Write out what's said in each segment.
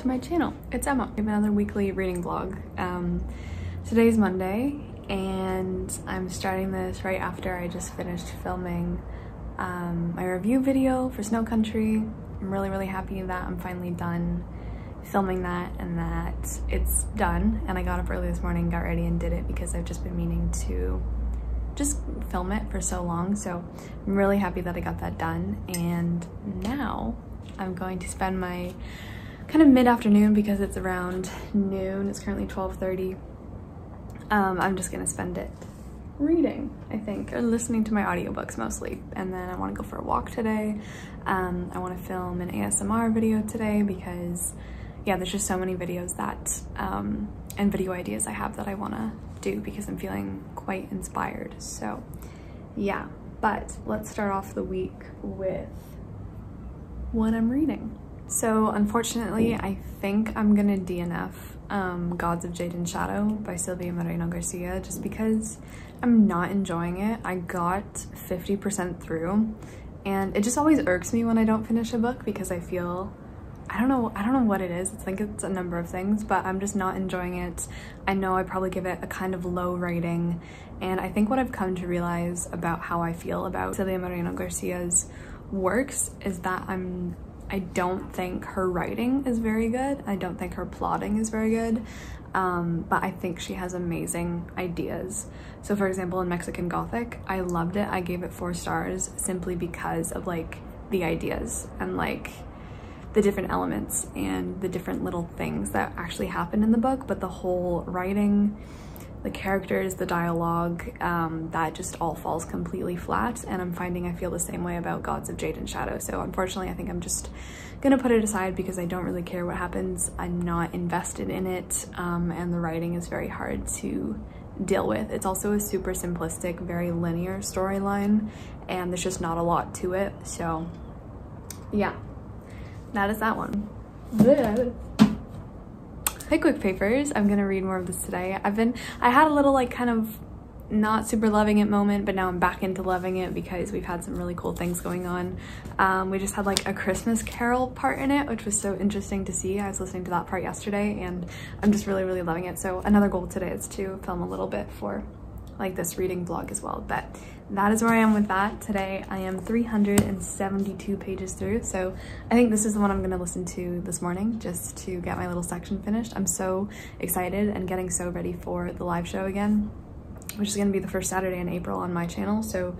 to my channel. It's Emma. I have another weekly reading vlog. Um, today's Monday and I'm starting this right after I just finished filming um, my review video for Snow Country. I'm really, really happy that I'm finally done filming that and that it's done. And I got up early this morning, got ready and did it because I've just been meaning to just film it for so long. So I'm really happy that I got that done. And now I'm going to spend my kind of mid-afternoon because it's around noon. It's currently 12.30. Um, I'm just gonna spend it reading, I think, or listening to my audiobooks mostly. And then I wanna go for a walk today. Um, I wanna film an ASMR video today because yeah, there's just so many videos that, um, and video ideas I have that I wanna do because I'm feeling quite inspired. So yeah, but let's start off the week with what I'm reading. So unfortunately, I think I'm gonna DNF um, Gods of Jade and Shadow by Silvia Moreno Garcia just because I'm not enjoying it. I got 50% through and it just always irks me when I don't finish a book because I feel I don't know I don't know what it is. I think it's a number of things, but I'm just not enjoying it. I know I probably give it a kind of low rating and I think what I've come to realize about how I feel about Silvia Moreno Garcia's works is that I'm I don't think her writing is very good. I don't think her plotting is very good. Um, but I think she has amazing ideas. So for example, in Mexican Gothic, I loved it. I gave it four stars simply because of like the ideas and like the different elements and the different little things that actually happen in the book, but the whole writing, the characters, the dialogue, um, that just all falls completely flat. And I'm finding I feel the same way about Gods of Jade and Shadow. So unfortunately, I think I'm just gonna put it aside because I don't really care what happens. I'm not invested in it. Um, and the writing is very hard to deal with. It's also a super simplistic, very linear storyline and there's just not a lot to it. So yeah, that is that one. Pickwick Papers. I'm gonna read more of this today. I've been, I had a little like kind of not super loving it moment, but now I'm back into loving it because we've had some really cool things going on. Um, we just had like a Christmas Carol part in it, which was so interesting to see. I was listening to that part yesterday and I'm just really, really loving it. So another goal today is to film a little bit for like this reading vlog as well. But that is where I am with that. Today I am 372 pages through. So I think this is the one I'm gonna listen to this morning just to get my little section finished. I'm so excited and getting so ready for the live show again, which is gonna be the first Saturday in April on my channel. So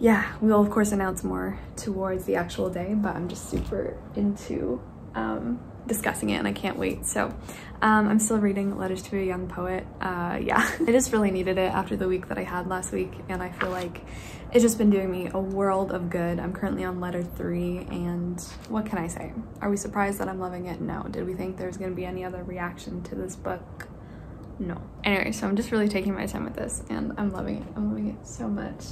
yeah, we'll of course announce more towards the actual day, but I'm just super into um, discussing it and I can't wait. So um, I'm still reading Letters to a Young Poet. Uh, yeah, I just really needed it after the week that I had last week and I feel like it's just been doing me a world of good. I'm currently on letter three and what can I say? Are we surprised that I'm loving it? No. Did we think there's gonna be any other reaction to this book? no. Anyway, so I'm just really taking my time with this and I'm loving it. I'm loving it so much.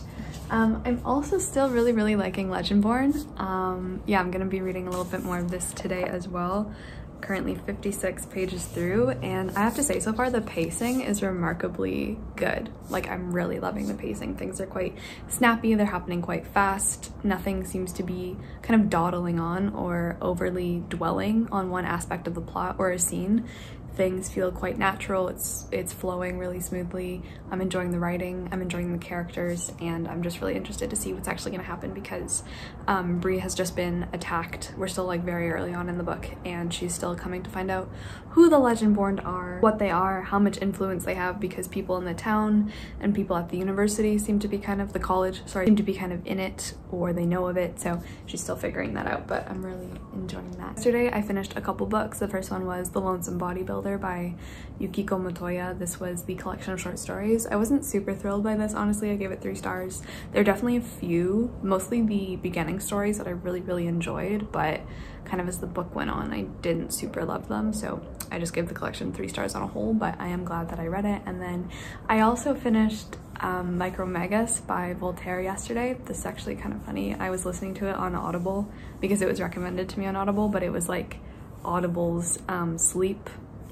Um, I'm also still really, really liking Legendborn. Um, yeah, I'm gonna be reading a little bit more of this today as well currently 56 pages through and I have to say so far the pacing is remarkably good. Like I'm really loving the pacing. Things are quite snappy, they're happening quite fast. Nothing seems to be kind of dawdling on or overly dwelling on one aspect of the plot or a scene things feel quite natural. It's it's flowing really smoothly. I'm enjoying the writing, I'm enjoying the characters, and I'm just really interested to see what's actually gonna happen because um, Bree has just been attacked. We're still like very early on in the book and she's still coming to find out who the Legendborn are, what they are, how much influence they have because people in the town and people at the university seem to be kind of, the college, sorry, seem to be kind of in it or they know of it. So she's still figuring that out, but I'm really enjoying that. Yesterday I finished a couple books. The first one was The Lonesome Bodybuilder by Yukiko Motoya. This was the collection of short stories. I wasn't super thrilled by this, honestly. I gave it three stars. There are definitely a few, mostly the beginning stories that I really, really enjoyed, but kind of as the book went on, I didn't super love them. So I just gave the collection three stars on a whole, but I am glad that I read it. And then I also finished um, Micromegas by Voltaire yesterday. This is actually kind of funny. I was listening to it on Audible because it was recommended to me on Audible, but it was like Audible's um, sleep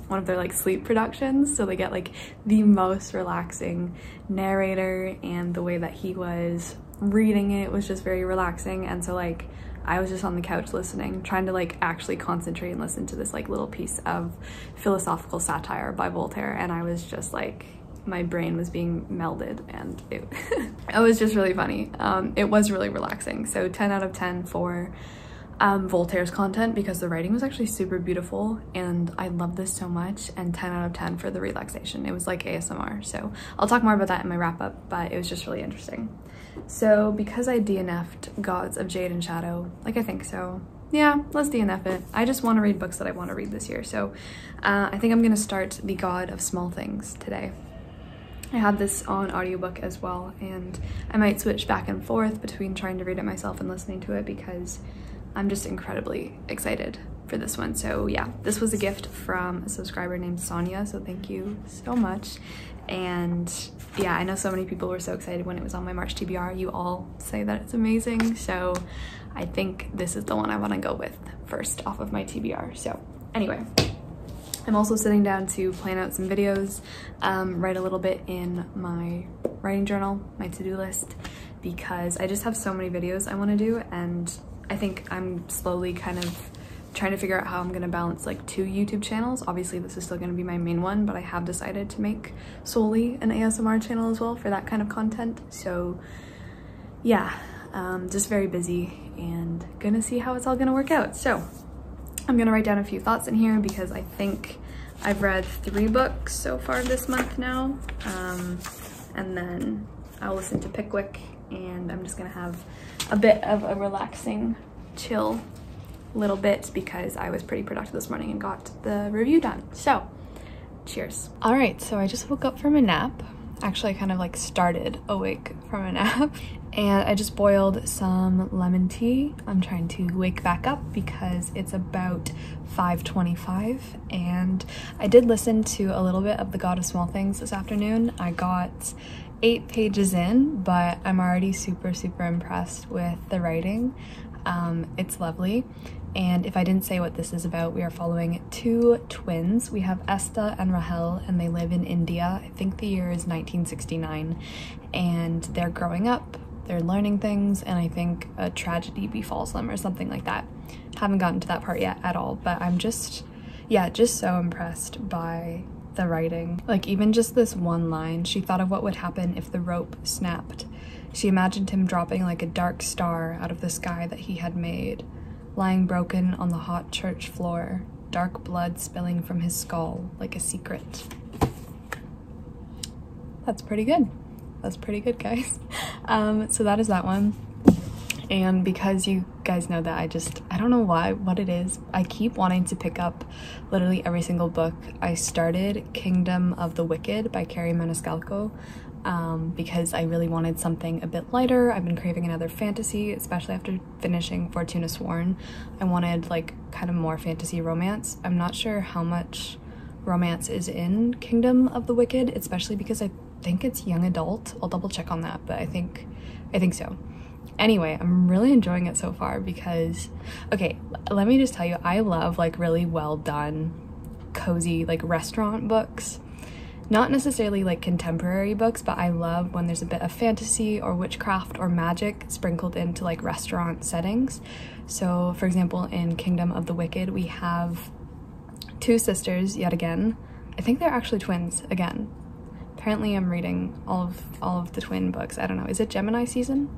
one of their like sleep productions so they get like the most relaxing narrator and the way that he was reading it was just very relaxing and so like I was just on the couch listening, trying to like actually concentrate and listen to this like little piece of philosophical satire by Voltaire. And I was just like, my brain was being melded and it, it was just really funny. Um, it was really relaxing. So 10 out of 10 for um, Voltaire's content because the writing was actually super beautiful and I love this so much and 10 out of 10 for the relaxation. It was like ASMR. So I'll talk more about that in my wrap up, but it was just really interesting. So because I DNF'd Gods of Jade and Shadow, like I think so, yeah, let's DNF it. I just want to read books that I want to read this year. So uh, I think I'm going to start The God of Small Things today. I have this on audiobook as well and I might switch back and forth between trying to read it myself and listening to it because I'm just incredibly excited for this one. So yeah, this was a gift from a subscriber named Sonia, so thank you so much. And yeah, I know so many people were so excited when it was on my March TBR. You all say that it's amazing, so I think this is the one I want to go with first off of my TBR. So anyway, I'm also sitting down to plan out some videos, um, write a little bit in my writing journal, my to-do list, because I just have so many videos I want to do and I think I'm slowly kind of trying to figure out how I'm to balance like two YouTube channels. Obviously this is still to be my main one, but I have decided to make solely an ASMR channel as well for that kind of content. So yeah, um, just very busy and gonna see how it's all gonna work out. So I'm gonna write down a few thoughts in here because I think I've read three books so far this month now. Um, and then I'll listen to Pickwick and I'm just gonna have a bit of a relaxing, chill little bit because I was pretty productive this morning and got the review done. So cheers. All right, so I just woke up from a nap. Actually, I kind of like started awake from a nap and I just boiled some lemon tea. I'm trying to wake back up because it's about 5.25 and I did listen to a little bit of The God of Small Things this afternoon. I got eight pages in, but I'm already super, super impressed with the writing. Um, it's lovely. And if I didn't say what this is about, we are following two twins. We have Estha and Rahel, and they live in India. I think the year is 1969. And they're growing up they're learning things and I think a tragedy befalls them or something like that. Haven't gotten to that part yet at all, but I'm just, yeah, just so impressed by the writing. Like even just this one line, she thought of what would happen if the rope snapped. She imagined him dropping like a dark star out of the sky that he had made, lying broken on the hot church floor, dark blood spilling from his skull like a secret. That's pretty good that's pretty good guys um so that is that one and because you guys know that I just I don't know why what it is I keep wanting to pick up literally every single book I started Kingdom of the Wicked by Kerri Maniscalco um, because I really wanted something a bit lighter I've been craving another fantasy especially after finishing Fortuna Sworn I wanted like kind of more fantasy romance I'm not sure how much romance is in Kingdom of the Wicked especially because I think it's young adult. I'll double check on that, but I think I think so. Anyway, I'm really enjoying it so far because okay, let me just tell you, I love like really well done, cozy like restaurant books. Not necessarily like contemporary books, but I love when there's a bit of fantasy or witchcraft or magic sprinkled into like restaurant settings. So, for example, in Kingdom of the Wicked, we have two sisters yet again. I think they're actually twins again. Apparently I'm reading all of all of the twin books. I don't know. Is it Gemini season?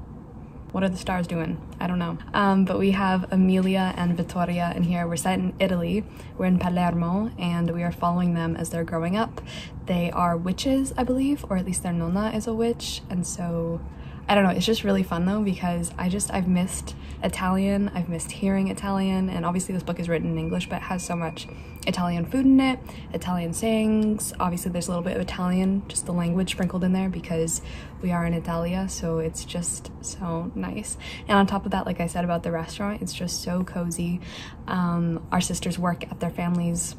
What are the stars doing? I don't know. Um, but we have Emilia and Vittoria in here. We're set in Italy. We're in Palermo and we are following them as they're growing up. They are witches, I believe, or at least their nonna is a witch. And so I don't know, it's just really fun though because I just, I've missed Italian, I've missed hearing Italian, and obviously this book is written in English, but has so much Italian food in it, Italian sayings, obviously there's a little bit of Italian, just the language sprinkled in there because we are in Italia, so it's just so nice. And on top of that, like I said about the restaurant, it's just so cozy. Um, our sisters work at their family's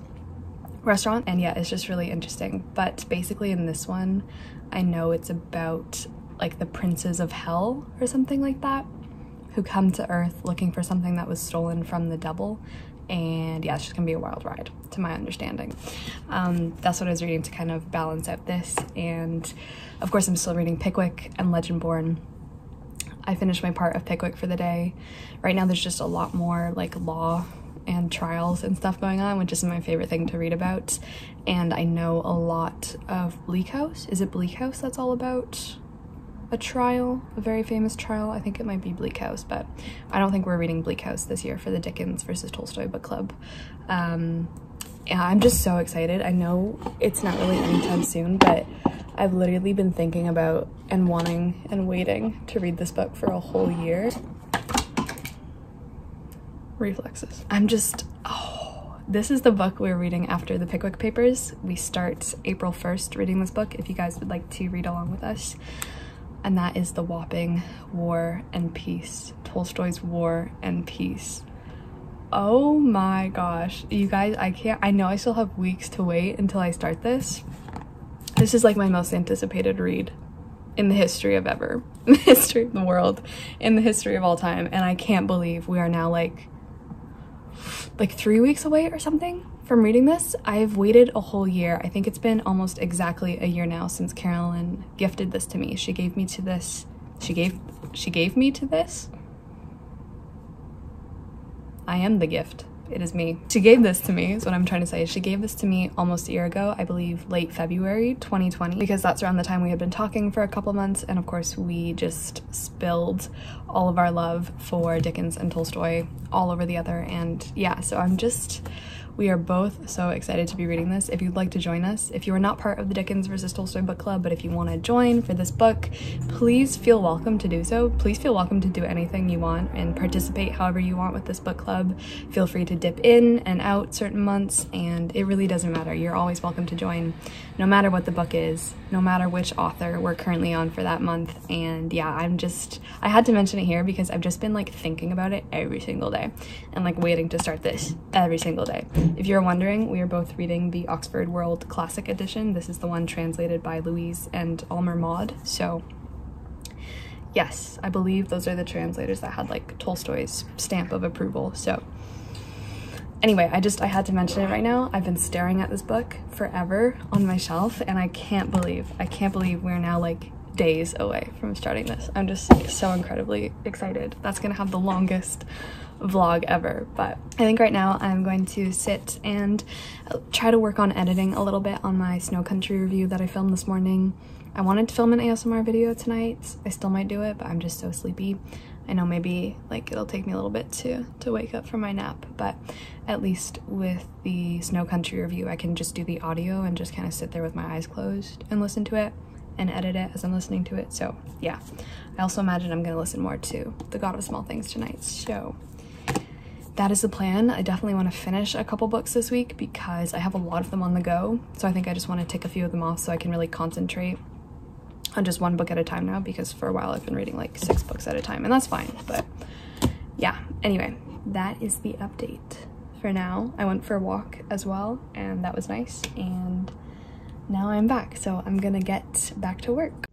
restaurant, and yeah, it's just really interesting. But basically in this one, I know it's about like the princes of hell or something like that who come to earth looking for something that was stolen from the devil and yeah it's just gonna be a wild ride to my understanding um, that's what i was reading to kind of balance out this and of course i'm still reading pickwick and legendborn I finished my part of Pickwick for the day. Right now there's just a lot more like law and trials and stuff going on, which is my favorite thing to read about. And I know a lot of Bleak House. Is it Bleak House that's all about a trial, a very famous trial? I think it might be Bleak House, but I don't think we're reading Bleak House this year for the Dickens versus Tolstoy book club. Um, I'm just so excited. I know it's not really anytime soon, but I've literally been thinking about and wanting and waiting to read this book for a whole year reflexes. I'm just, oh, this is the book we're reading after the Pickwick Papers. We start April 1st reading this book if you guys would like to read along with us. And that is The Whopping War and Peace, Tolstoy's War and Peace. Oh my gosh, you guys, I can't, I know I still have weeks to wait until I start this. This is like my most anticipated read in the history of ever, in the history of the world, in the history of all time. And I can't believe we are now like like three weeks away or something from reading this. I've waited a whole year. I think it's been almost exactly a year now since Carolyn gifted this to me. She gave me to this. She gave she gave me to this. I am the gift it is me. She gave this to me, is what I'm trying to say. She gave this to me almost a year ago, I believe late February 2020, because that's around the time we had been talking for a couple months. And of course, we just spilled all of our love for Dickens and Tolstoy all over the other. And yeah, so I'm just we are both so excited to be reading this. If you'd like to join us, if you are not part of the Dickens versus Tolstoy book club, but if you want to join for this book, please feel welcome to do so. Please feel welcome to do anything you want and participate however you want with this book club. Feel free to dip in and out certain months, and it really doesn't matter. You're always welcome to join, no matter what the book is, no matter which author we're currently on for that month. And yeah, I'm just, I had to mention it here because I've just been like thinking about it every single day and like waiting to start this every single day. If you're wondering, we are both reading the Oxford World Classic Edition. This is the one translated by Louise and Aylmer Maude. So yes, I believe those are the translators that had like Tolstoy's stamp of approval. So anyway, I just, I had to mention it right now. I've been staring at this book forever on my shelf and I can't believe, I can't believe we're now like days away from starting this. I'm just so incredibly excited. That's gonna have the longest vlog ever but I think right now I'm going to sit and try to work on editing a little bit on my snow country review that I filmed this morning. I wanted to film an ASMR video tonight. I still might do it but I'm just so sleepy. I know maybe like it'll take me a little bit to to wake up from my nap but at least with the snow country review I can just do the audio and just kind of sit there with my eyes closed and listen to it and edit it as I'm listening to it. So yeah. I also imagine I'm gonna listen more to the God of Small Things tonight's show that is the plan. I definitely want to finish a couple books this week because I have a lot of them on the go. So I think I just want to tick a few of them off so I can really concentrate on just one book at a time now because for a while I've been reading like six books at a time and that's fine. But yeah, anyway, that is the update for now. I went for a walk as well and that was nice. And now I'm back. So I'm gonna get back to work.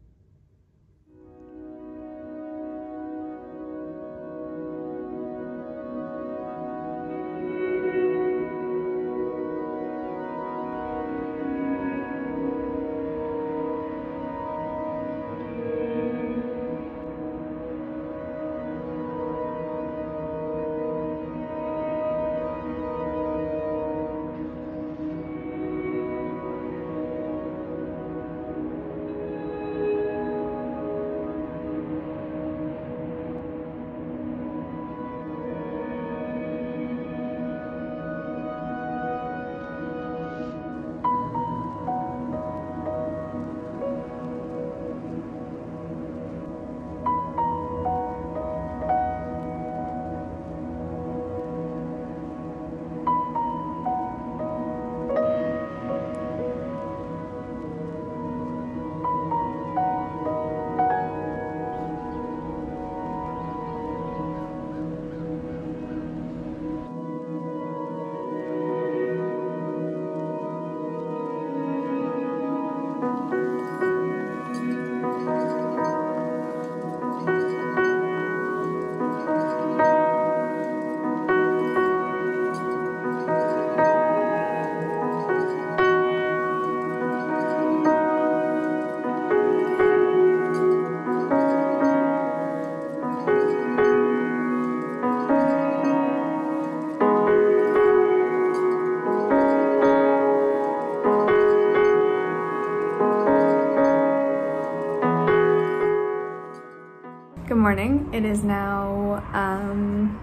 Morning. It is now, um,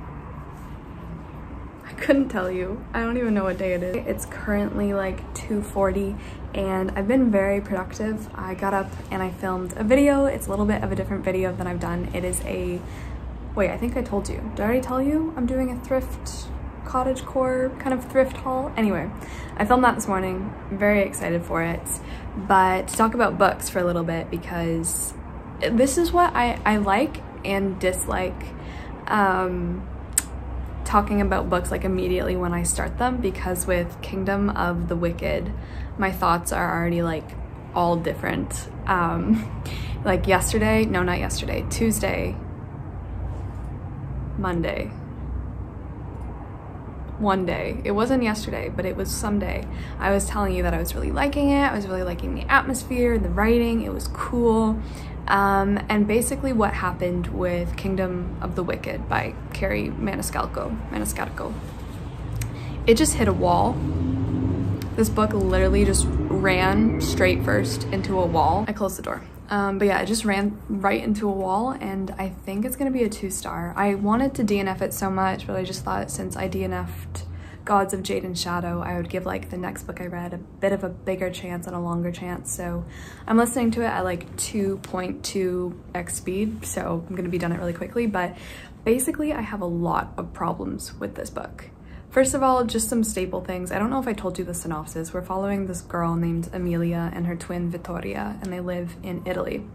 I couldn't tell you. I don't even know what day it is. It's currently like 2.40 and I've been very productive. I got up and I filmed a video. It's a little bit of a different video than I've done. It is a, wait, I think I told you. Did I already tell you? I'm doing a thrift cottage core kind of thrift haul. Anyway, I filmed that this morning. I'm very excited for it. But to talk about books for a little bit because this is what I, I like and dislike um, talking about books like immediately when I start them because with Kingdom of the Wicked, my thoughts are already like all different. Um, like yesterday, no, not yesterday, Tuesday, Monday, one day. It wasn't yesterday, but it was someday. I was telling you that I was really liking it. I was really liking the atmosphere, the writing. It was cool. Um, and basically what happened with Kingdom of the Wicked by Kerri Maniscalco. Maniscalco. It just hit a wall. This book literally just ran straight first into a wall. I closed the door. Um, but yeah, it just ran right into a wall and I think it's gonna be a two star. I wanted to DNF it so much, but I just thought since I DNF'd Gods of Jade and Shadow, I would give like the next book I read a bit of a bigger chance and a longer chance. So I'm listening to it at like 2.2x speed, so I'm gonna be done it really quickly. But basically I have a lot of problems with this book. First of all, just some staple things. I don't know if I told you the synopsis. We're following this girl named Amelia and her twin Vittoria, and they live in Italy.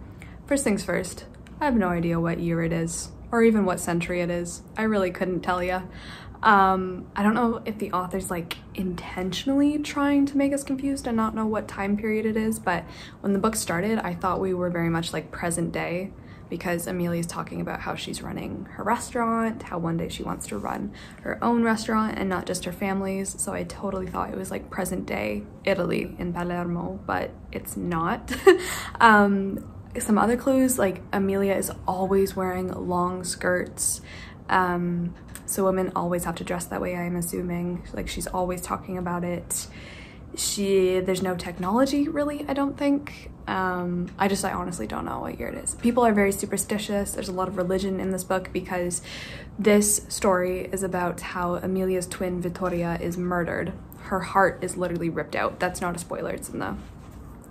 First things first, I have no idea what year it is, or even what century it is. I really couldn't tell you. Um, I don't know if the author's like intentionally trying to make us confused and not know what time period it is, but when the book started, I thought we were very much like present day because Emilia's talking about how she's running her restaurant, how one day she wants to run her own restaurant and not just her family's. So I totally thought it was like present day Italy in Palermo, but it's not. um, some other clues, like Amelia is always wearing long skirts. Um, so women always have to dress that way, I'm assuming. Like she's always talking about it. She there's no technology really i don't think. Um i just i honestly don't know what year it is. People are very superstitious. There's a lot of religion in this book because this story is about how emilia's twin vittoria is murdered. Her heart is literally ripped out. That's not a spoiler it's in the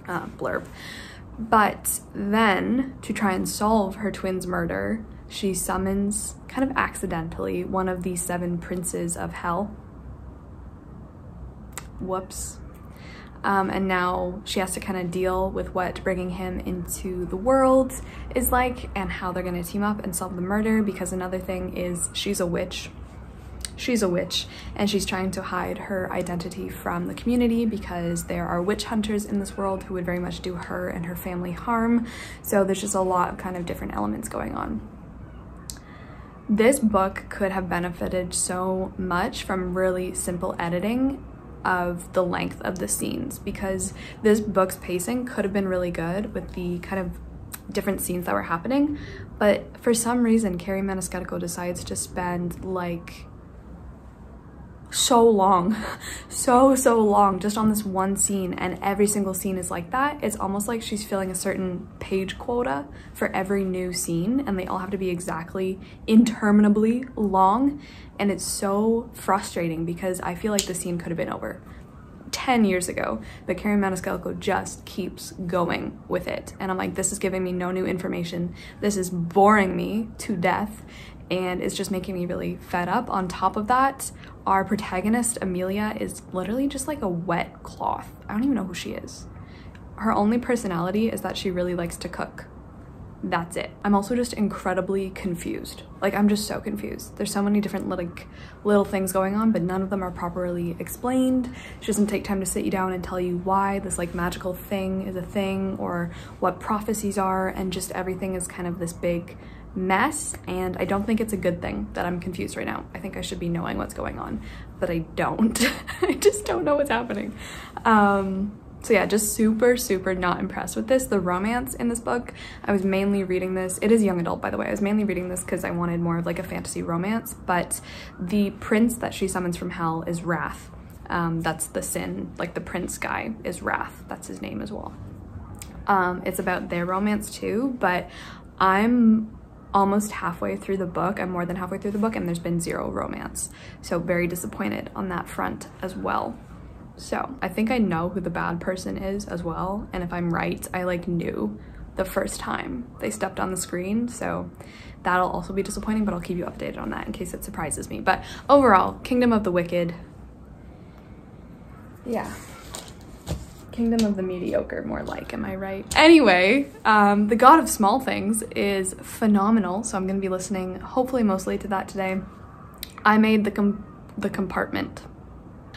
uh, blurb. But then to try and solve her twin's murder she summons kind of accidentally one of the seven princes of hell. Whoops. Um, and now she has to kind of deal with what bringing him into the world is like and how they're going to team up and solve the murder because another thing is she's a witch. She's a witch and she's trying to hide her identity from the community because there are witch hunters in this world who would very much do her and her family harm. So there's just a lot of kind of different elements going on this book could have benefited so much from really simple editing of the length of the scenes because this book's pacing could have been really good with the kind of different scenes that were happening but for some reason Kerri Maniscalco decides to spend like so long so so long just on this one scene and every single scene is like that it's almost like she's filling a certain page quota for every new scene and they all have to be exactly interminably long and it's so frustrating because I feel like the scene could have been over 10 years ago, but Kerri Maniscalco just keeps going with it. And I'm like, this is giving me no new information. This is boring me to death and it's just making me really fed up. On top of that, our protagonist, Amelia, is literally just like a wet cloth. I don't even know who she is. Her only personality is that she really likes to cook. That's it. I'm also just incredibly confused. Like, I'm just so confused. There's so many different like little things going on, but none of them are properly explained. She doesn't take time to sit you down and tell you why this like magical thing is a thing or what prophecies are, and just everything is kind of this big mess and I don't think it's a good thing that I'm confused right now. I think I should be knowing what's going on, but I don't. I just don't know what's happening. Um, so yeah, just super, super not impressed with this. The romance in this book, I was mainly reading this. It is young adult, by the way. I was mainly reading this because I wanted more of like a fantasy romance, but the prince that she summons from hell is Wrath. Um, that's the sin, like the prince guy is Wrath. That's his name as well. Um, it's about their romance too, but I'm almost halfway through the book. I'm more than halfway through the book and there's been zero romance. So very disappointed on that front as well. So I think I know who the bad person is as well. And if I'm right, I like knew the first time they stepped on the screen. So that'll also be disappointing, but I'll keep you updated on that in case it surprises me. But overall, Kingdom of the Wicked, yeah. Kingdom of the Mediocre, more like, am I right? Anyway, um, The God of Small Things is phenomenal, so I'm gonna be listening hopefully mostly to that today. I made the, com the compartment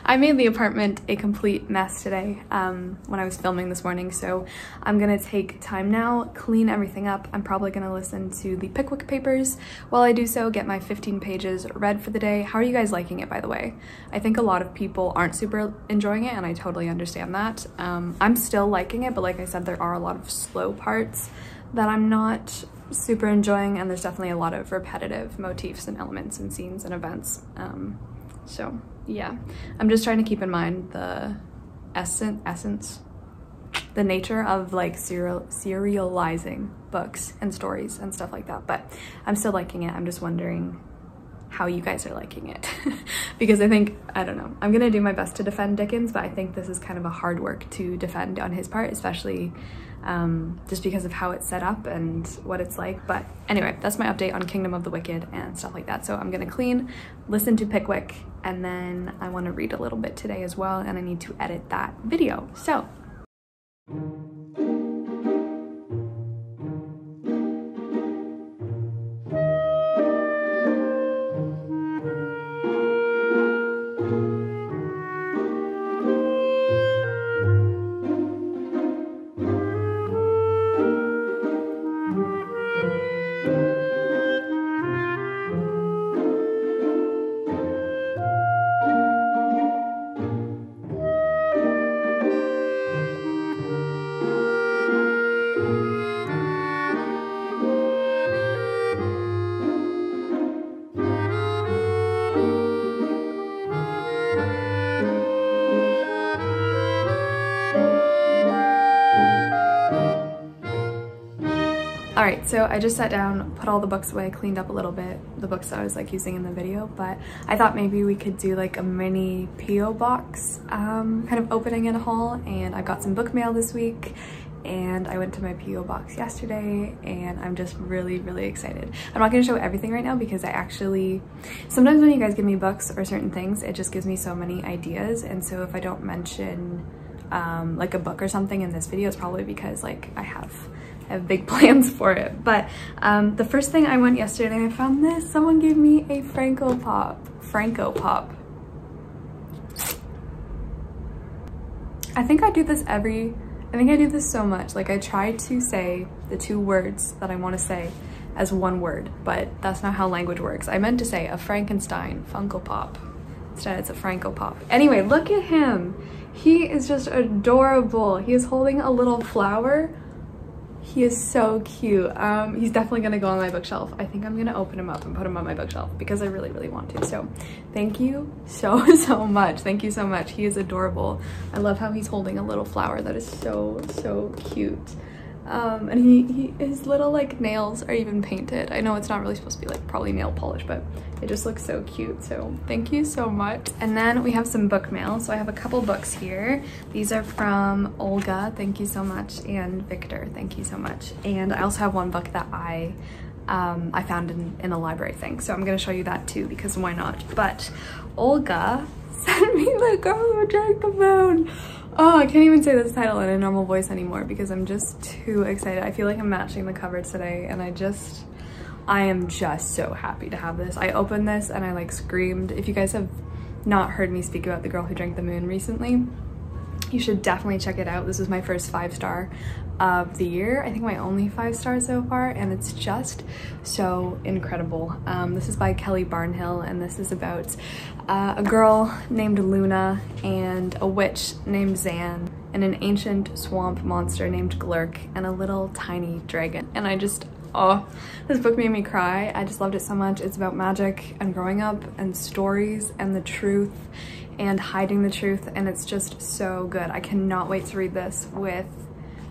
I made the apartment a complete mess today um, when I was filming this morning, so I'm gonna take time now, clean everything up. I'm probably gonna listen to the Pickwick Papers while I do so, get my 15 pages read for the day. How are you guys liking it, by the way? I think a lot of people aren't super enjoying it, and I totally understand that. Um, I'm still liking it, but like I said, there are a lot of slow parts that I'm not super enjoying, and there's definitely a lot of repetitive motifs and elements and scenes and events. Um, so yeah, I'm just trying to keep in mind the essence, essence, the nature of like serial serializing books and stories and stuff like that. But I'm still liking it. I'm just wondering how you guys are liking it because I think I don't know I'm gonna do my best to defend Dickens but I think this is kind of a hard work to defend on his part especially um, just because of how it's set up and what it's like. But anyway, that's my update on Kingdom of the Wicked and stuff like that. So I'm gonna clean, listen to Pickwick, and then I wanna read a little bit today as well, and I need to edit that video. So. All right, so I just sat down, put all the books away, cleaned up a little bit, the books that I was like using in the video, but I thought maybe we could do like a mini P.O. box um, kind of opening in a haul and I got some book mail this week and I went to my P.O. box yesterday and I'm just really, really excited. I'm not gonna show everything right now because I actually, sometimes when you guys give me books or certain things, it just gives me so many ideas and so if I don't mention um, like a book or something in this video, it's probably because like I have I have big plans for it. But um, the first thing I went yesterday, I found this. Someone gave me a Franco Pop. Franco Pop. I think I do this every, I think I do this so much. Like I try to say the two words that I want to say as one word, but that's not how language works. I meant to say a Frankenstein Funko Pop. Instead, it's a Franco Pop. Anyway, look at him. He is just adorable. He is holding a little flower he is so cute. Um, he's definitely gonna go on my bookshelf. I think I'm gonna open him up and put him on my bookshelf because I really, really want to. So thank you so, so much. Thank you so much. He is adorable. I love how he's holding a little flower that is so, so cute. Um, and he, he, his little like nails are even painted. I know it's not really supposed to be like probably nail polish, but it just looks so cute. So thank you so much. And then we have some book mail. So I have a couple books here. These are from Olga. Thank you so much. And Victor. Thank you so much. And I also have one book that I um, I found in, in a library thing. So I'm gonna show you that too because why not? But Olga sent me the girl who drank the moon. Oh, I can't even say this title in a normal voice anymore because I'm just too excited. I feel like I'm matching the cover today and I just, I am just so happy to have this. I opened this and I like screamed. If you guys have not heard me speak about The Girl Who Drank the Moon recently, you should definitely check it out. This is my first five star of the year. I think my only five stars so far and it's just so incredible. Um, this is by Kelly Barnhill and this is about uh, a girl named Luna and a witch named Xan and an ancient swamp monster named Glurk and a little tiny dragon. And I just, oh, this book made me cry. I just loved it so much. It's about magic and growing up and stories and the truth and hiding the truth and it's just so good. I cannot wait to read this with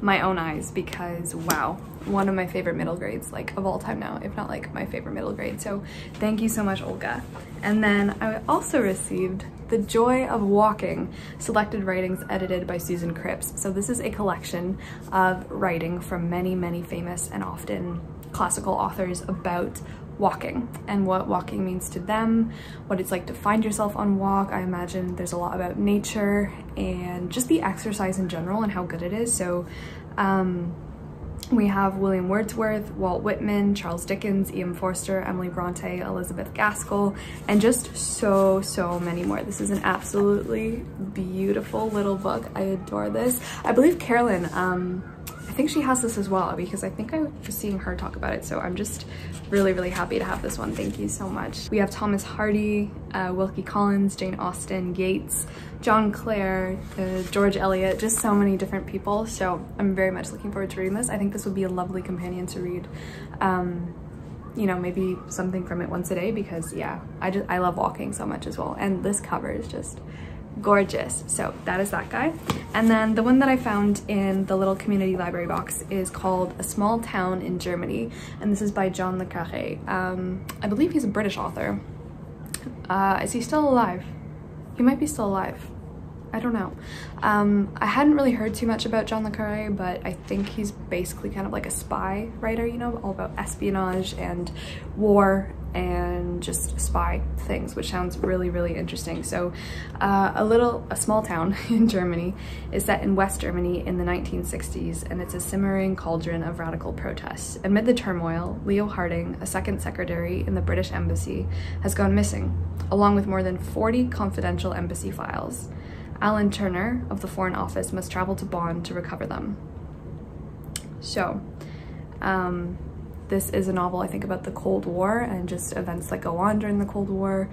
my own eyes because wow one of my favorite middle grades, like of all time now, if not like my favorite middle grade. So thank you so much, Olga. And then I also received The Joy of Walking, selected writings edited by Susan Cripps. So this is a collection of writing from many, many famous and often classical authors about walking and what walking means to them, what it's like to find yourself on walk. I imagine there's a lot about nature and just the exercise in general and how good it is. So um, we have William Wordsworth, Walt Whitman, Charles Dickens, E.M. Forster, Emily Bronte, Elizabeth Gaskell, and just so, so many more. This is an absolutely beautiful little book. I adore this. I believe Carolyn um, I think she has this as well because I think I was seeing her talk about it. So I'm just really, really happy to have this one. Thank you so much. We have Thomas Hardy, uh, Wilkie Collins, Jane Austen, Yeats, John Clare, uh, George Eliot, just so many different people. So I'm very much looking forward to reading this. I think this would be a lovely companion to read. Um, you know, maybe something from it once a day because yeah, I just, I love walking so much as well. And this cover is just gorgeous. So that is that guy. And then the one that I found in the little community library box is called A Small Town in Germany. And this is by John Le Carré. Um, I believe he's a British author. Uh, is he still alive? He might be still alive. I don't know. Um, I hadn't really heard too much about John le Carré, but I think he's basically kind of like a spy writer, you know, all about espionage and war and just spy things, which sounds really, really interesting. So uh, a little, a small town in Germany is set in West Germany in the 1960s, and it's a simmering cauldron of radical protests. Amid the turmoil, Leo Harding, a second secretary in the British embassy, has gone missing, along with more than 40 confidential embassy files. Alan Turner of the Foreign Office must travel to Bonn to recover them. So, um, this is a novel, I think, about the Cold War and just events that go on during the Cold War.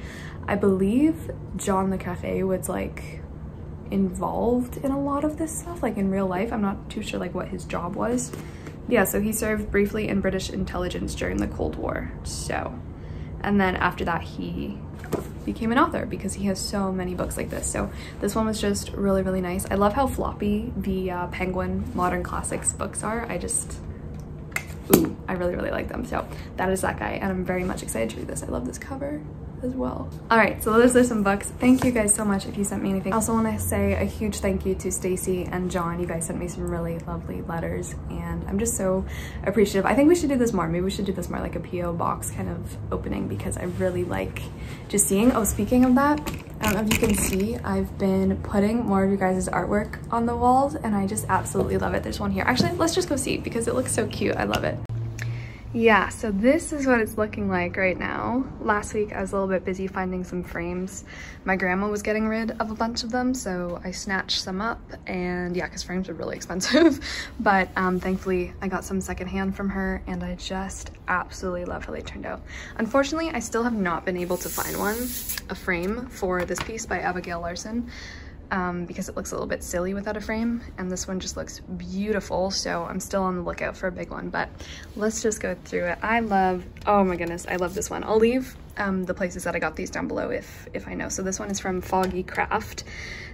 I believe John le Carré was like involved in a lot of this stuff, like in real life. I'm not too sure like what his job was. Yeah, so he served briefly in British intelligence during the Cold War. So, and then after that, he became an author because he has so many books like this. So this one was just really, really nice. I love how floppy the uh, Penguin Modern Classics books are. I just, ooh, I really, really like them. So that is that guy and I'm very much excited to read this. I love this cover as well. All right, so those are some books. Thank you guys so much if you sent me anything. I also want to say a huge thank you to Stacy and John. You guys sent me some really lovely letters and I'm just so appreciative. I think we should do this more. Maybe we should do this more like a PO box kind of opening because I really like just seeing. Oh, speaking of that, I don't know if you can see, I've been putting more of your guys' artwork on the walls and I just absolutely love it. There's one here. Actually, let's just go see because it looks so cute. I love it. Yeah, so this is what it's looking like right now. Last week I was a little bit busy finding some frames. My grandma was getting rid of a bunch of them, so I snatched some up and yeah, because frames are really expensive. but um, thankfully I got some secondhand from her and I just absolutely love how they turned out. Unfortunately, I still have not been able to find one, a frame for this piece by Abigail Larson um, because it looks a little bit silly without a frame and this one just looks beautiful so I'm still on the lookout for a big one but let's just go through it. I love, oh my goodness, I love this one. I'll leave um, the places that I got these down below if, if I know. So this one is from Foggy Craft.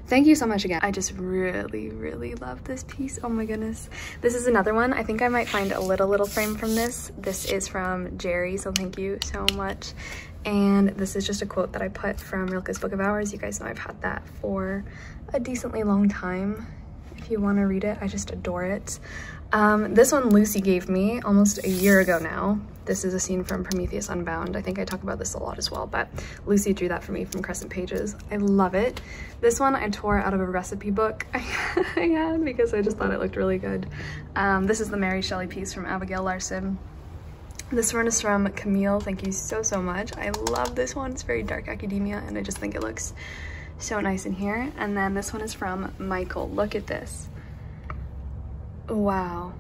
Thank you so much again. I just really, really love this piece. Oh my goodness. This is another one. I think I might find a little, little frame from this. This is from Jerry, so thank you so much. And this is just a quote that I put from Rilke's Book of Hours. You guys know I've had that for a decently long time. If you want to read it, I just adore it. Um, this one Lucy gave me almost a year ago now. This is a scene from Prometheus Unbound. I think I talk about this a lot as well, but Lucy drew that for me from Crescent Pages. I love it. This one I tore out of a recipe book I had because I just thought it looked really good. Um, this is the Mary Shelley piece from Abigail Larson. This one is from Camille. Thank you so, so much. I love this one. It's very dark academia and I just think it looks so nice in here. And then this one is from Michael. Look at this. Wow.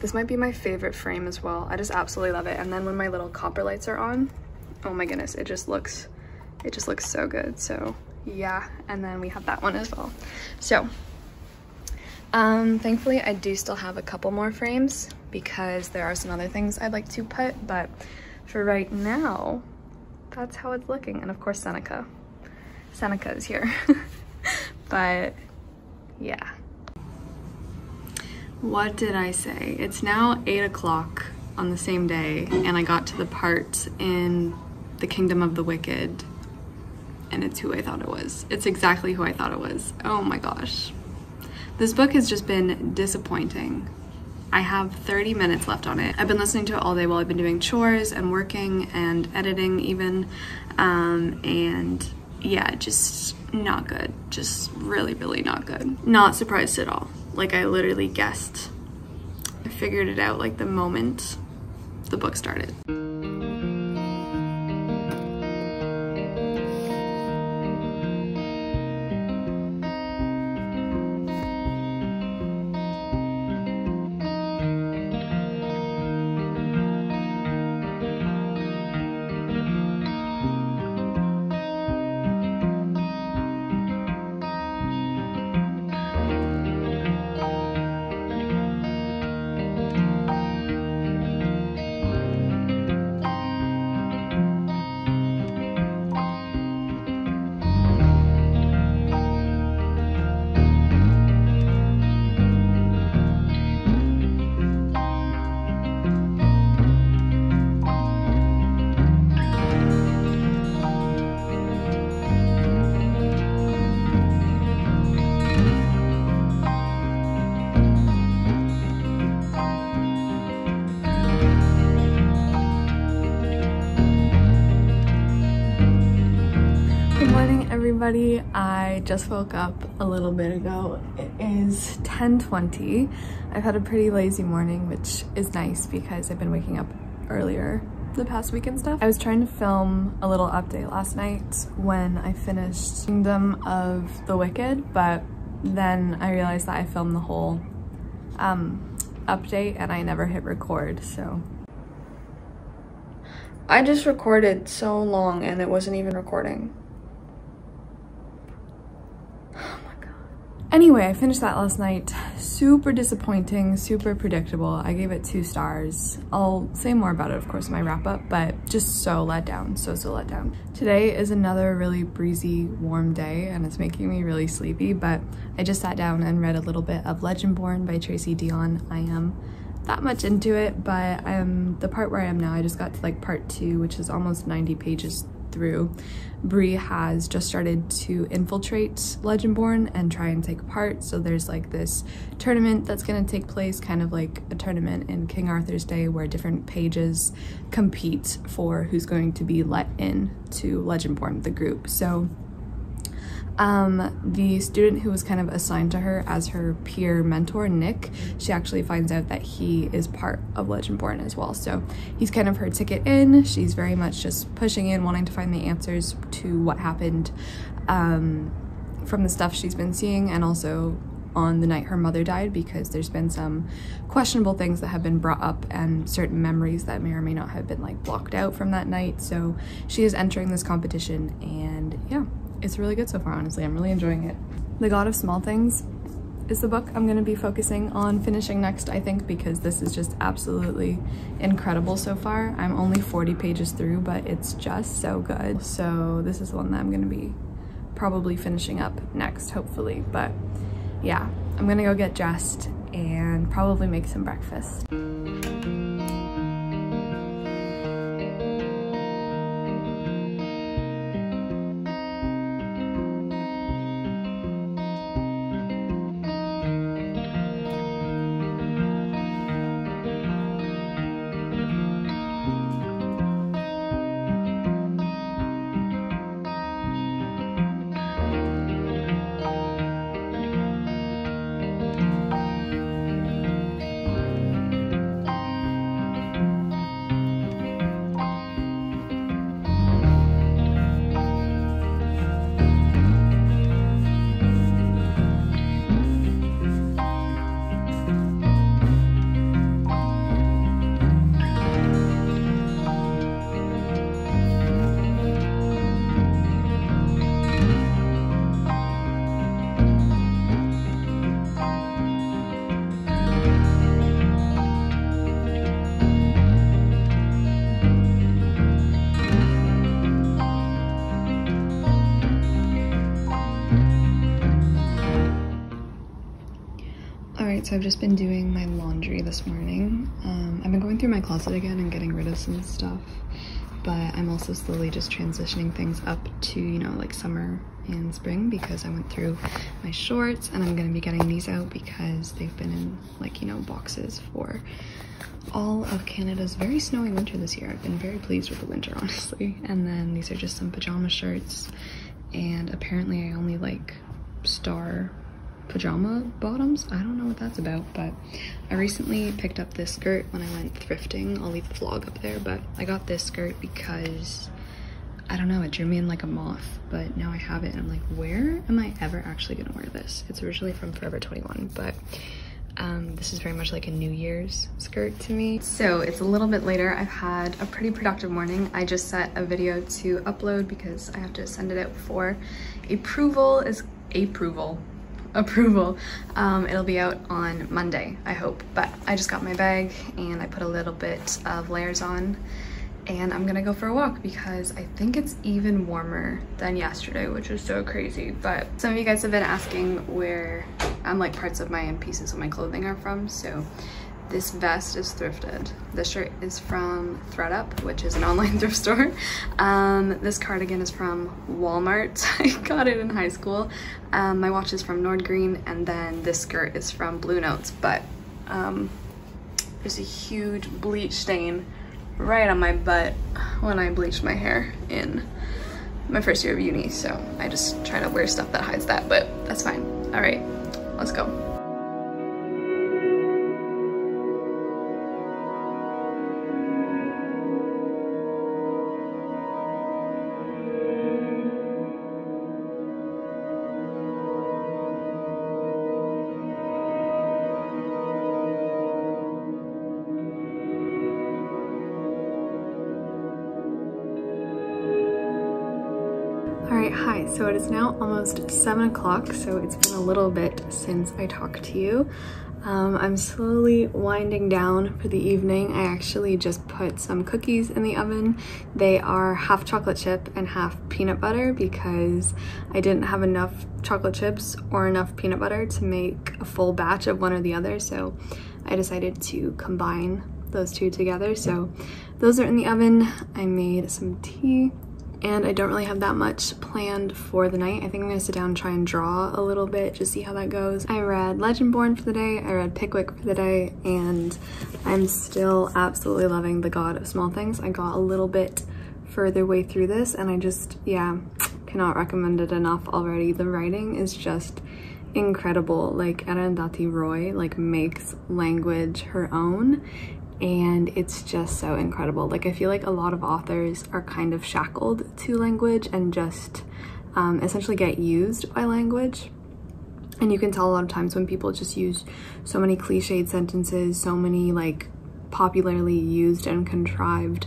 This might be my favorite frame as well. I just absolutely love it. And then when my little copper lights are on, oh my goodness, it just looks, it just looks so good. So yeah, and then we have that one as well. So um, thankfully I do still have a couple more frames because there are some other things I'd like to put, but for right now, that's how it's looking. And of course, Seneca. Seneca is here. but yeah. What did I say? It's now 8 o'clock on the same day, and I got to the part in The Kingdom of the Wicked, and it's who I thought it was. It's exactly who I thought it was. Oh my gosh. This book has just been disappointing. I have 30 minutes left on it. I've been listening to it all day while I've been doing chores and working and editing even, um, and yeah, just not good. Just really, really not good. Not surprised at all. Like I literally guessed. I figured it out like the moment the book started. Everybody. I just woke up a little bit ago. It is 10.20. I've had a pretty lazy morning, which is nice because I've been waking up earlier the past week and stuff. I was trying to film a little update last night when I finished Kingdom of the Wicked, but then I realized that I filmed the whole um, update and I never hit record, so. I just recorded so long and it wasn't even recording. Anyway, I finished that last night. Super disappointing, super predictable. I gave it two stars. I'll say more about it, of course, in my wrap up, but just so let down, so, so let down. Today is another really breezy, warm day, and it's making me really sleepy, but I just sat down and read a little bit of Legendborn by Tracy Deonn. I am that much into it, but I'm the part where I am now, I just got to like part two, which is almost 90 pages through, Bree has just started to infiltrate Legendborn and try and take part. So there's like this tournament that's going to take place, kind of like a tournament in King Arthur's Day where different pages compete for who's going to be let in to Legendborn, the group. So um, the student who was kind of assigned to her as her peer mentor, Nick, she actually finds out that he is part of Legendborn as well. So he's kind of her ticket in. She's very much just pushing in, wanting to find the answers to what happened um, from the stuff she's been seeing and also on the night her mother died because there's been some questionable things that have been brought up and certain memories that may or may not have been like blocked out from that night. So she is entering this competition and yeah, it's really good so far, honestly. I'm really enjoying it. The God of Small Things is the book I'm going to be focusing on finishing next, I think, because this is just absolutely incredible so far. I'm only 40 pages through, but it's just so good. So this is the one that I'm going to be probably finishing up next, hopefully. But yeah, I'm going to go get dressed and probably make some breakfast. So I've just been doing my laundry this morning. Um, I've been going through my closet again and getting rid of some stuff, but I'm also slowly just transitioning things up to, you know, like summer and spring because I went through my shorts and I'm gonna be getting these out because they've been in like, you know, boxes for all of Canada's very snowy winter this year. I've been very pleased with the winter, honestly. And then these are just some pajama shirts and apparently I only like star pajama bottoms. I don't know what that's about, but I recently picked up this skirt when I went thrifting. I'll leave the vlog up there, but I got this skirt because I don't know, it drew me in like a moth, but now I have it and I'm like, where am I ever actually gonna wear this? It's originally from Forever 21, but um, this is very much like a New Year's skirt to me. So it's a little bit later. I've had a pretty productive morning. I just set a video to upload because I have to send it out for approval is approval approval. Um, it'll be out on Monday, I hope. But I just got my bag and I put a little bit of layers on and I'm gonna go for a walk because I think it's even warmer than yesterday, which is so crazy. But some of you guys have been asking where um, like parts of my pieces of my clothing are from. So this vest is thrifted. This shirt is from thredUP, which is an online thrift store. Um, this cardigan is from Walmart. I got it in high school. Um, my watch is from Nordgreen, and then this skirt is from Bluenotes, but um, there's a huge bleach stain right on my butt when I bleached my hair in my first year of uni, so I just try to wear stuff that hides that, but that's fine. All right, let's go. So it is now almost 7 o'clock, so it's been a little bit since I talked to you. Um, I'm slowly winding down for the evening. I actually just put some cookies in the oven. They are half chocolate chip and half peanut butter because I didn't have enough chocolate chips or enough peanut butter to make a full batch of one or the other, so I decided to combine those two together. So those are in the oven. I made some tea and I don't really have that much planned for the night. I think I'm gonna sit down and try and draw a little bit, just see how that goes. I read Legendborn for the day, I read Pickwick for the day, and I'm still absolutely loving The God of Small Things. I got a little bit further way through this and I just, yeah, cannot recommend it enough already. The writing is just incredible. Like Arundhati Roy like makes language her own and it's just so incredible. Like I feel like a lot of authors are kind of shackled to language and just um, essentially get used by language. And you can tell a lot of times when people just use so many cliched sentences, so many like popularly used and contrived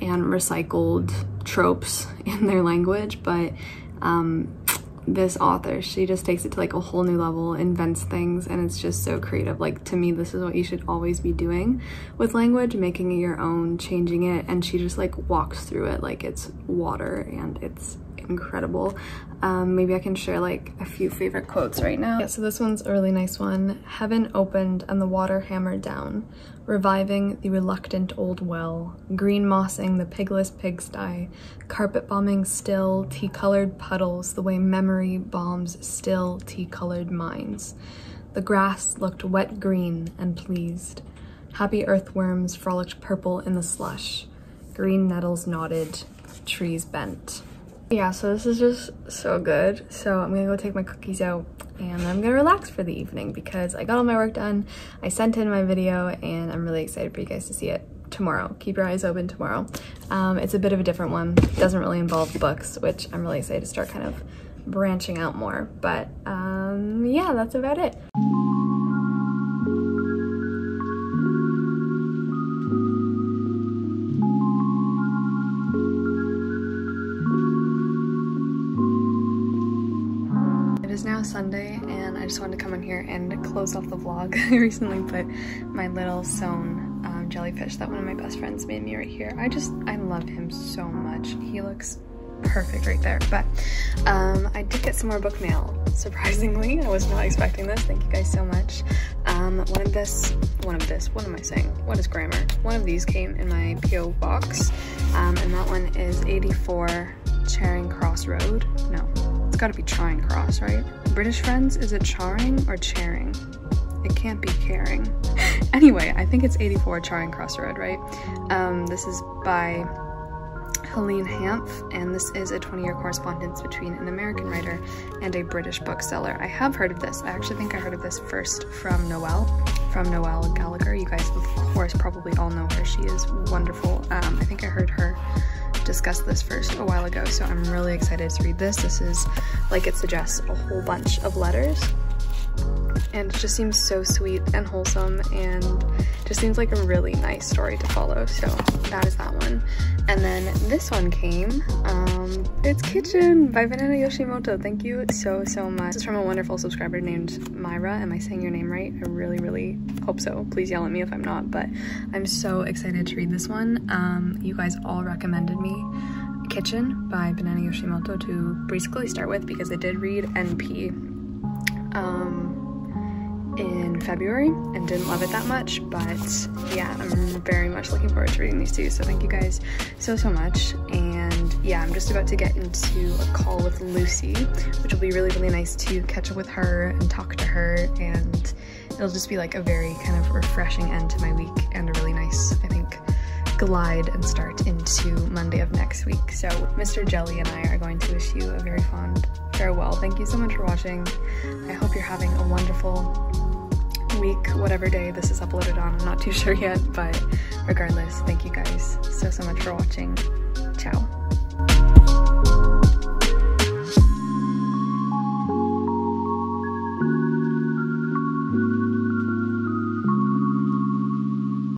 and recycled tropes in their language, but um, this author. She just takes it to like a whole new level invents things and it's just so creative. Like to me this is what you should always be doing with language making it your own changing it and she just like walks through it like it's water and it's incredible um, maybe I can share like a few favorite quotes right now yeah, so this one's a really nice one heaven opened and the water hammered down reviving the reluctant old well, green mossing the pigless pigsty, carpet bombing still tea-colored puddles the way memory bombs still tea-colored minds. The grass looked wet green and pleased. Happy earthworms frolicked purple in the slush. Green nettles nodded, trees bent. Yeah, so this is just so good. So I'm gonna go take my cookies out and I'm gonna relax for the evening because I got all my work done. I sent in my video and I'm really excited for you guys to see it tomorrow. Keep your eyes open tomorrow. Um, it's a bit of a different one. It doesn't really involve books, which I'm really excited to start kind of branching out more. But um, yeah, that's about it. Just wanted to come in here and close off the vlog. I recently put my little sewn um, jellyfish that one of my best friends made me right here. I just, I love him so much. He looks perfect right there. But um, I did get some more book mail, surprisingly. I was not expecting this. Thank you guys so much. Um, one of this, one of this, what am I saying? What is grammar? One of these came in my P.O. box, um, and that one is 84 Charing Cross Road. No, it's gotta be Charing Cross, right? British Friends, is it Charing or Charing? It can't be caring. anyway, I think it's 84 Charing Cross Road, right? Um, this is by Helene Hanff, and this is a 20-year correspondence between an American writer and a British bookseller. I have heard of this. I actually think I heard of this first from Noelle, from Noelle Gallagher. You guys, of course, probably all know her. She is wonderful. Um, I think I heard her discuss this first a while ago, so I'm really excited to read this. This is, like it suggests, a whole bunch of letters and it just seems so sweet and wholesome and just seems like a really nice story to follow so that is that one. And then this one came um it's kitchen by banana yoshimoto. Thank you so so much. This is from a wonderful subscriber named myra. Am i saying your name right? I really really hope so. Please yell at me if i'm not but i'm so excited to read this one. Um you guys all recommended me kitchen by banana yoshimoto to basically start with because i did read np um in February and didn't love it that much, but yeah, I'm very much looking forward to reading these two. So thank you guys so, so much. And yeah, I'm just about to get into a call with Lucy, which will be really, really nice to catch up with her and talk to her. And it'll just be like a very kind of refreshing end to my week and a really nice, I think, glide and start into Monday of next week. So Mr. Jelly and I are going to wish you a very fond farewell. Thank you so much for watching. I hope you're having a wonderful week, whatever day this is uploaded on. I'm not too sure yet, but regardless, thank you guys so, so much for watching. Ciao.